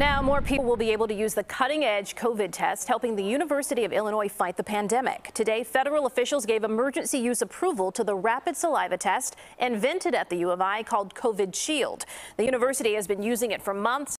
Now, more people will be able to use the cutting edge COVID test, helping the University of Illinois fight the pandemic. Today, federal officials gave emergency use approval to the rapid saliva test invented at the U of I called COVID Shield. The university has been using it for months.